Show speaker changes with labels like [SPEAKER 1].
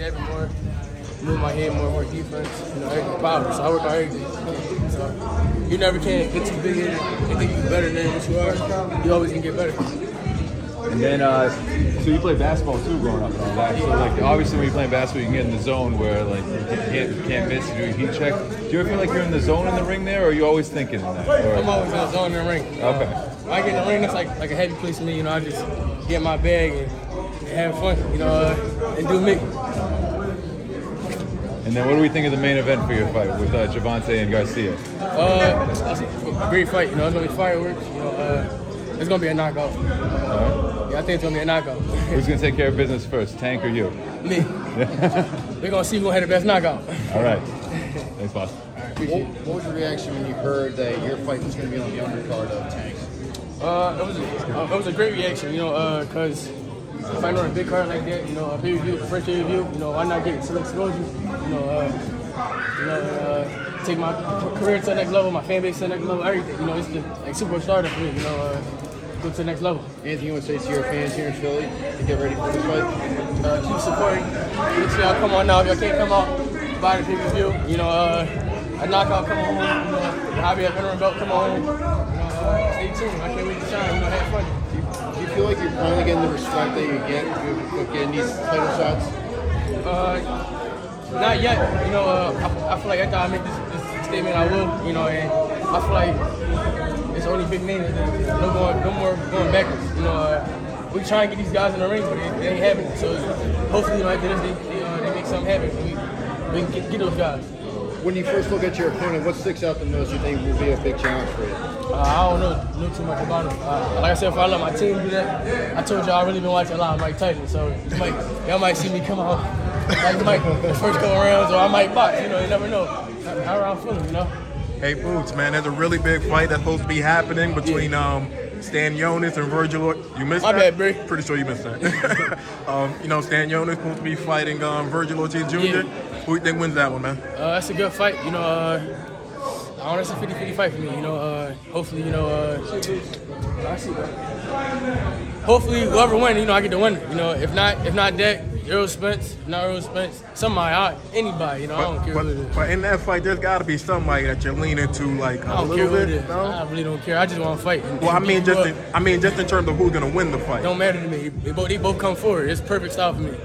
[SPEAKER 1] jabbing more, move my head more, more defense, you know, everything power. So I work on everything. So you never can get too big in it and think you're better than what you are. You always can get better.
[SPEAKER 2] And then, uh, so you play basketball too growing up and all that. So like, obviously when you're playing basketball, you can get in the zone where like you can't, you can't miss, you do a heat check. Do you ever feel like you're in the zone in the ring there, or are you always thinking that? Or-
[SPEAKER 1] I'm always in the zone in the ring.
[SPEAKER 2] Okay.
[SPEAKER 1] Uh, when I get in the ring, that's like like a heavy place for me. You know, I just get my bag and, and have fun. You know, uh, and do me.
[SPEAKER 2] And then what do we think of the main event for your fight with uh, Gervonta and Garcia?
[SPEAKER 1] Uh, a great fight. You know, it's gonna be fireworks. You know, uh, it's gonna be a knockout. Uh, yeah, I think it's gonna be a knockout.
[SPEAKER 2] Who's gonna take care of business first, Tank or you?
[SPEAKER 1] me. We're gonna see who's gonna have the best knockout.
[SPEAKER 2] All right. Thanks, boss.
[SPEAKER 3] What, what was your reaction when you heard that your fight was going to be on the undercard of Tank?
[SPEAKER 1] Uh, it was a, uh, it was a great reaction, you know, uh, cause fighting on a big card like that, you know, a pay per view, first pay per view, you know, why not get some exposure? You know, uh, you know, uh, take my career to the next level, my fan base to the next level, everything. You know, it's the like superstar for me. You know, uh, go to the next level.
[SPEAKER 3] Anything you want to say to your fans here in Philly to get ready for this fight?
[SPEAKER 1] Uh, keep supporting. Make sure y'all come on now. If y'all can't come out, buy the pay per view. You know, uh, a knockout, come on home. You know, of veteran belt, come on home. You know, stay tuned. I can't wait to shine. You know, have fun.
[SPEAKER 3] Do you, do you feel like you're finally getting the respect that you get with- getting these title shots?
[SPEAKER 1] Uh, not yet. You know, uh, I, I feel like after I make this, this statement, I will. You know, and I feel like it's only big names. No more, no more going backwards. You know, uh, we try and get these guys in the ring, but they, they ain't having it. So hopefully, you know, after this, they, they, uh, they make something happen. We, we can get, get those guys.
[SPEAKER 3] When you first look at your opponent, what sticks out the most you think will be a big challenge for you?
[SPEAKER 1] Uh, I don't know, know too much about him. Uh, like I said, if I let my team do that, I told you all I really been watching a lot of Mike Tyson, so you might, y'all might see me come out like Mike the first couple rounds, or I might box. You know, you never know how, how I'm feeling. You know.
[SPEAKER 4] Hey, Boots, man, there's a really big fight that's supposed to be happening between um, Stanionis and Vergil. You missed
[SPEAKER 1] My
[SPEAKER 4] that?
[SPEAKER 1] bad, Bree.
[SPEAKER 4] Pretty sure you missed that. um, you know, Stanionis supposed to be fighting um, Vergil Ortiz Jr.
[SPEAKER 1] Yeah.
[SPEAKER 4] Who you think wins that one, man?
[SPEAKER 1] Uh, that's a good fight. You know, uh, I don't know, it's a 50-50 fight for me. You know, uh, hopefully, you know, uh, I see that. Hopefully, whoever wins, you know, I get the winner. You know, if not, if not that, Errol Spence, not Errol Spence, somebody, I, anybody. You know, I don't care
[SPEAKER 4] but,
[SPEAKER 1] who it is.
[SPEAKER 4] but in that fight, there's got to be somebody that you're leaning to, like
[SPEAKER 1] I
[SPEAKER 4] a
[SPEAKER 1] don't
[SPEAKER 4] little
[SPEAKER 1] care who
[SPEAKER 4] bit.
[SPEAKER 1] is.
[SPEAKER 4] No?
[SPEAKER 1] I really don't care. I just want to fight. And-
[SPEAKER 4] Well, I mean, just in. I mean, just in terms of who's gonna win the fight.
[SPEAKER 1] don't matter to me. They both, they both come forward. It's perfect style for me.